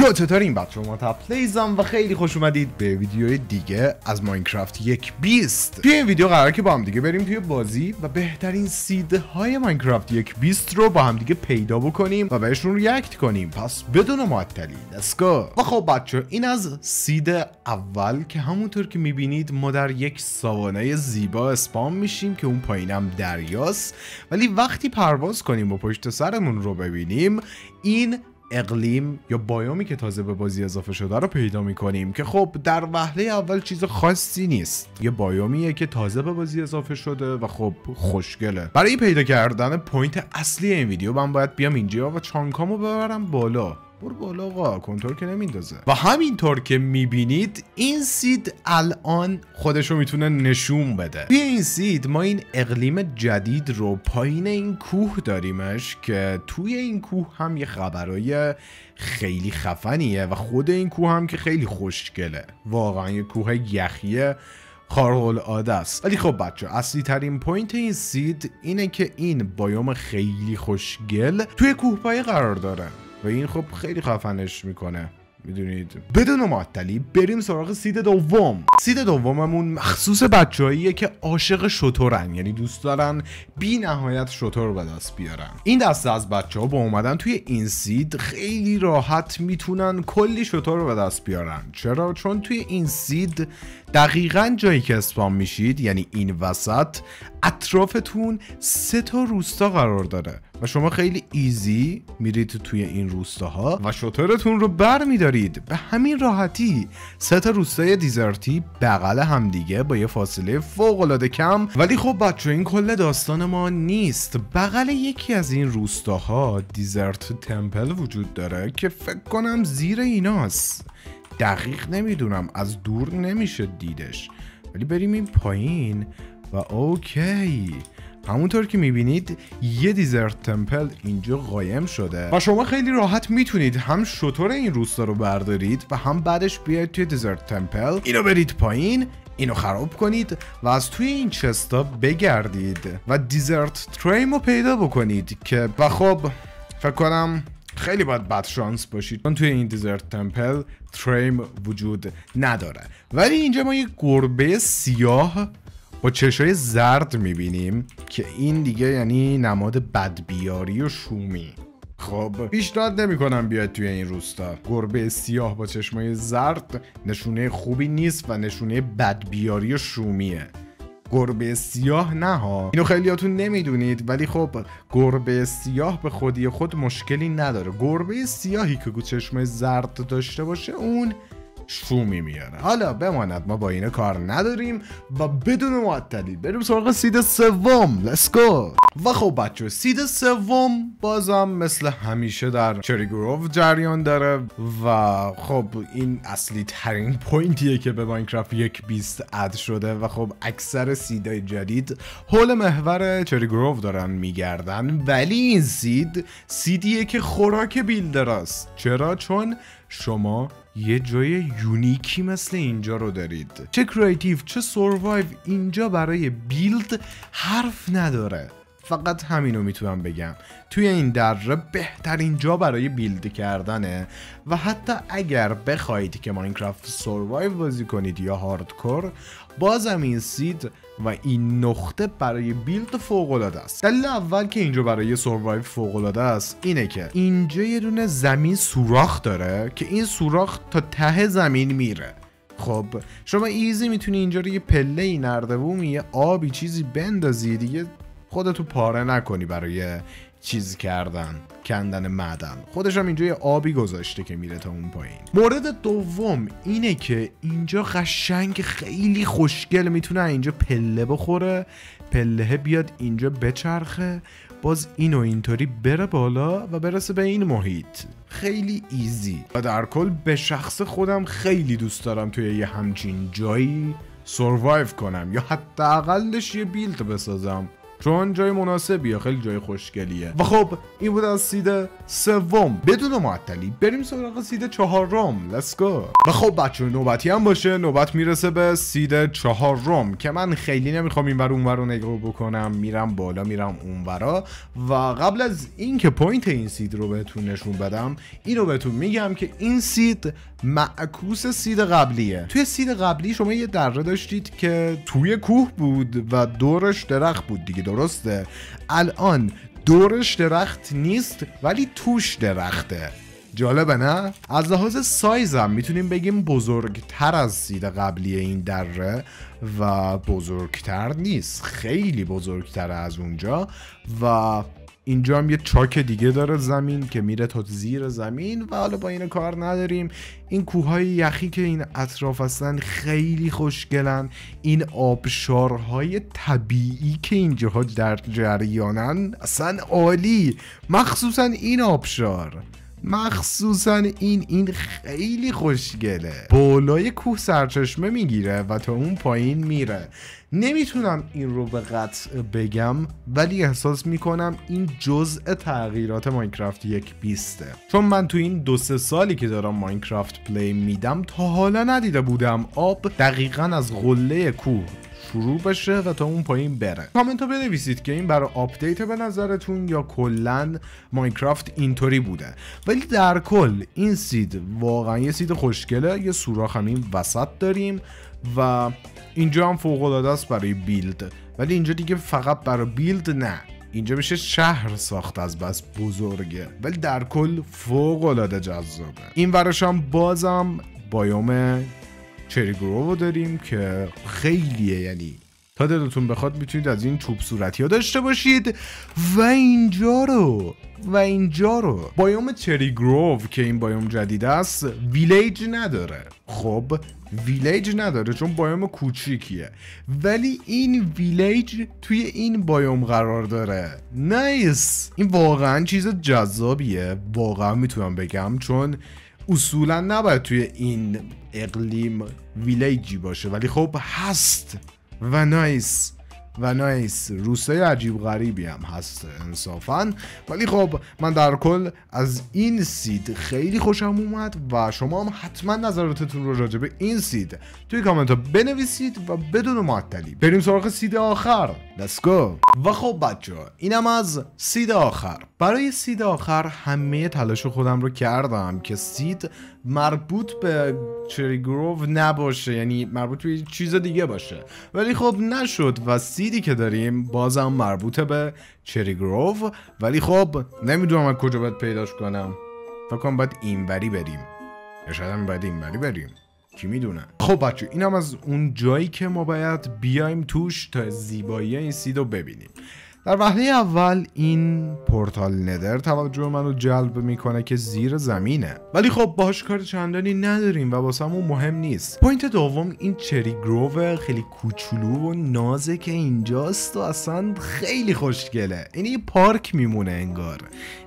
یا چطورین بچه ما تپلیزم و خیلی خوش اومدید به ویدیو دیگه از ماینکرافت یک بیست. توی این ویدیو قرار که با هم دیگه بریم توی بازی و بهترین سیده های ماینکرافت یک بیست رو با هم دیگه پیدا بکنیم و بهشون ریاکت کنیم. پس بدون معطلی لسکو و خب بچه این از سید اول که همونطور که می‌بینید ما در یک ساوانه زیبا اسپام میشیم که اون پایینم دریاست. ولی وقتی پرواز کنیم و پشت سرمون رو ببینیم این اقلیم یا biome ی که تازه به بازی اضافه شده رو پیدا می‌کنیم که خب در وهله اول چیز خاصی نیست. یه biome یه که تازه به بازی اضافه شده و خب خوشگله. برای پیدا کردن point اصلی این ویدیو من باید بیام اینجا و chunk امو ببرم بالا. برو بالا آقا کنترل که نمیندازه. و همینطور که می‌بینید این seed الان خودشو می‌تونه نشون بده. توی این seed ما این اقلیم جدید رو پایین این کوه داریمش که توی این کوه هم یه خبرای خیلی خفنیه و خود این کوه هم که خیلی خوشگله. واقعا یه کوه یخیه خارق العاده است. ولی خب بچه اصلی ترین point این seed اینه که این biome خیلی خوشگل توی کوه پایه قرار داره. و این خب خیلی خفنش می‌کنه. می‌دونید. بدون معطلی بریم سراغ seed دوم. seed دوممون مخصوص بچه‌هاییه که عاشق شترن یعنی دوست دارن بی نهایت شتر به دست بیارن. این دسته از بچه ها با اومدن توی این seed خیلی راحت می‌تونن کلی شتر به دست بیارن. چرا؟ چون توی این seed دقیقا جایی که اسپام میشید یعنی این وسط اطرافتون سه تا روستا قرار داره. و شما خیلی ایزی میرید توی این روستاها و شطورتون رو بر میدارید. به همین راحتی سه تا روستای دیزرتی بغل همدیگه با یه فاصله فوق العاده کم. ولی خب بچه این کل داستان ما نیست. بغل یکی از این روستاها دیزرت تمپل وجود داره که فکر کنم زیر ایناست. دقیق نمی‌دونم از دور نمیشه دیدش. ولی بریم این پایین و اوکی. همونطور که می‌بینید یه دیزرت تمپل اینجا قایم شده. و شما خیلی راحت می‌تونید هم شطور این روستا رو بردارید و هم بعدش بیاید توی دیزرت تمپل. اینو برید پایین اینو خراب کنید و از توی این چستا بگردید و دیزرت تریم رو پیدا بکنید که و خب فکر کنم خیلی باید بد شانس باشید چون توی این دیزرت تمپل تریم وجود نداره. ولی اینجا ما یه گربه سیاه با چشای زرد می‌بینیم که این دیگه یعنی نماد بدبیاری و شومی. خب پیشنهاد نمی‌کنم بیاد توی این روستا. گربه سیاه با چشمای زرد نشونه خوبی نیست و نشونه بدبیاری و شومیه. گربه سیاه نه ها. اینو خیلیاتون نمی‌دونید ولی خب گربه سیاه به خودی خود مشکلی نداره. گربه سیاهی که چشم زرد داشته باشه اون شومی میاره حالا بماند ما با اینه کار نداریم و بدون معطلی بریم سراغ سید سوم. لیتس گو و خب بچه سید سوم بازم مثل همیشه در چری گروف جریان داره و خب این اصلی ترین پوینتیه که به ماینکرافت یک بیست اد شده و خب اکثر سیدای جدید حول محور cherry grove دارن میگردن. ولی این seed seedیه که خوراک builderاست. چرا؟ چون شما یه جای unique ی مثل اینجا رو دارید. چه creative چه survival اینجا برای build حرف نداره. فقط همینو می‌تونم بگم. توی این دره بهترین جا برای build کردنه و حتی اگر بخواید که Minecraft survival بازی کنید یا hardcore بازم این سید و این نقطه برای بیلد فوق العاده است. دلیل اول که اینجا برای سوروایو فوق العاده است اینه که اینجا یه دونه زمین سوراخ داره که این سوراخ تا ته زمین میره. خب شما ایزی می‌تونی اینجا رو یه پله ای نردبومی یه آبی چیزی بندازی دیگه خودتو پاره نکنی برای چیز کردن کندن معدن. خودش هم اینجا یه آبی گذاشته که میره تا اون پایین. مورد دوم اینه که اینجا قشنگ خیلی خوشگل می‌تونه اینجا پله بخوره پله بیاد اینجا بچرخه باز اینو اینطوری بره بالا و برسه به این محیط. خیلی ایزی. و در کل به شخص خودم خیلی دوست دارم توی یه همچین جایی سروایو کنم یا حتی اقلش یه بیلد بسازم. چون جای مناسبیه خیلی جای خوشگلیه. و خب این بود از سید سوم. بدون معطلی بریم سراغ سید چهارم. Let's go. و خب بچه نوبتی هم باشه. نوبت می‌رسه به سید چهارم که من خیلی نمی‌خوام این ور اون رو نگاه بکنم. میرم بالا میرم اونورا و قبل از اینکه point این seed رو بهتون نشون بدم اینو بهتون میگم که این seed معکوس seed قبلیه. توی seed قبلی شما یه دره داشتید که توی کوه بود و دورش درخت بود دیگه. درسته. الان دورش درخت نیست ولی توش درخته. جالبه نه؟ از لحاظ سایزم می‌تونیم بگیم بزرگتر از seed قبلی این دره و بزرگتر نیست. خیلی بزرگتر از اونجا و اینجا هم یه چاک دیگه داره زمین که میره تا زیر زمین و حالا با این کار نداریم. این کوههای یخی که این اطراف هستن خیلی خوشگلن. این آبشارهای طبیعی که اینجاها در جریانن اصلا عالی. مخصوصا این آبشار. مخصوصا این این خیلی خوشگله. بالای کوه سرچشمه می‌گیره و تا اون پایین میره. نمی‌تونم این رو به قطع بگم ولی احساس می‌کنم این جزء تغییرات Minecraft یک بیسته. چون من تو این دو سه سالی که دارم Minecraft play میدم تا حالا ندیده بودم آب دقیقا از قله کوه شروع بشه و تا اون پایین بره. کامنت ها بنویسید که این برای update به نظرتون یا کلا Minecraft اینطوری بوده. ولی در کل این seed واقعا یه seed خوشگله یه سوراخ هم این وسط داریم و اینجا هم فوق العاده است برای بیلد. ولی اینجا دیگه فقط برای بیلد نه. اینجا میشه شهر ساخت از بس بزرگه. ولی در کل فوق العاده جذابه. این ورش هم بازم بایوم چری گروو داریم که خیلیه یعنی تا دلتون بخواد می‌تونید از این چوب صورتی ها داشته باشید. و اینجا رو و اینجا رو. بایوم چری گروو که این بایوم جدید است ویلیج نداره. خب ویلیج نداره چون biome کوچیکیه. ولی این ویلیج توی این biome قرار داره. nice این واقعا چیز جذابیه. واقعا می‌تونم بگم چون اصولا نباید توی این اقلیم ویلیجی باشه. ولی خب هست. و nice و nice. روسای عجیب غریبی هم هست انصافا. ولی خب من در کل از این سید خیلی خوشم اومد و شما هم حتما نظراتتون رو راجع به این سید توی کامنت ها بنویسید و بدون معطلی. بریم سراغ سید آخر. Let's go. و خب بچه اینم از سید آخر. برای سید آخر همه تلاش خودم رو کردم که سید مربوط به چری گروو نباشه یعنی مربوط به چیز دیگه باشه. ولی خب نشد و سیدی که داریم بازم مربوط به cherry grove ولی خب نمی‌دونم از کجا باید پیداش کنم. فکر کنم باید اینوری بریم. یا شاید هم باید اینوری بریم. کی می‌دونه؟ خب بچه اینم از اون جایی که ما باید بیایم توش تا زیبایی این seed رو ببینیم. در وهله اول این portal nether توجه منو جلب می‌کنه که زیر زمینه. ولی خب باش کار چندانی نداریم و واسمون مهم نیست. point دوم این cherry grove خیلی کوچولو و نازه که اینجاست و اصلا خیلی خوشگله. این یه پارک میمونه انگار.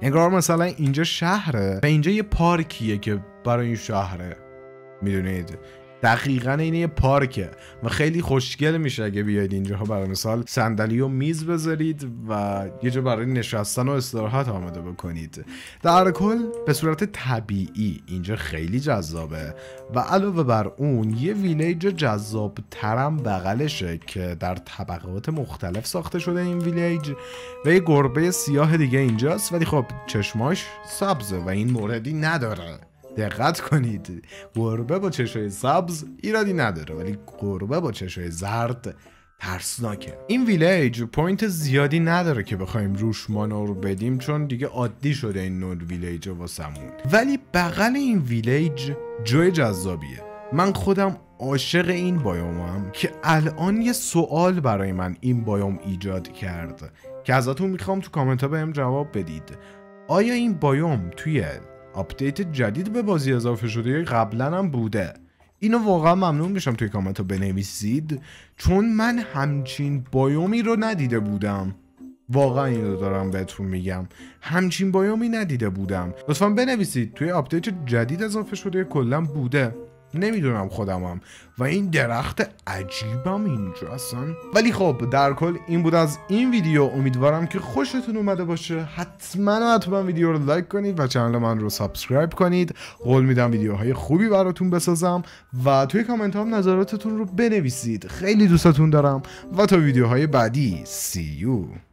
انگار مثلا اینجا شهره و اینجا یه پارکیه که برای این شهره. می‌دونید. دقیقا این یه پارکه و خیلی خوشگل میشه اگه بیاید اینجا برای مثال صندلی و میز بذارید و یه جا برای نشستن و استراحت آماده بکنید. در کل به صورت طبیعی اینجا خیلی جذابه و علاوه بر اون یه ویلیج جذاب ترم بغلشه که در طبقات مختلف ساخته شده این ویلیج و یه گربه سیاه دیگه اینجاست ولی خب چشماش سبزه و این موردی نداره. دقت کنید. گربه با چشای سبز ایرادی نداره ولی گربه با چشای زرد ترسناکه. این village point زیادی نداره که بخوایم روش مانور بدیم چون دیگه عادی شده این نوع ویلیج واسمون. ولی بغل این ویلیج جای جذابیه. من خودم عاشق این biome م که الان یه سوال برای من این biome ایجاد کرد که ازتون می‌خوام تو کامنت ها بهم جواب بدید. آیا این biome توی update جدید به بازی اضافه شده قبلا هم بوده. اینو واقعا ممنون میشم توی کامنت رو بنویسید چون من همچین biome ی رو ندیده بودم. واقعا اینو دارم بهتون میگم. همچین biome ی ندیده بودم. لطفا بنویسید توی update جدید اضافه شده کلا بوده. نمی‌دونم خودمم. و این درخت عجیبم اینجا اصلا. ولی خب در کل این بود از این ویدیو. امیدوارم که خوشتون اومده باشه. حتما حتما ویدیو رو like کنید و channel من رو subscribe کنید. قول میدم ویدیوهای خوبی براتون بسازم و توی کامنت هم نظراتتون رو بنویسید. خیلی دوستتون دارم و تا ویدیوهای بعدی. see you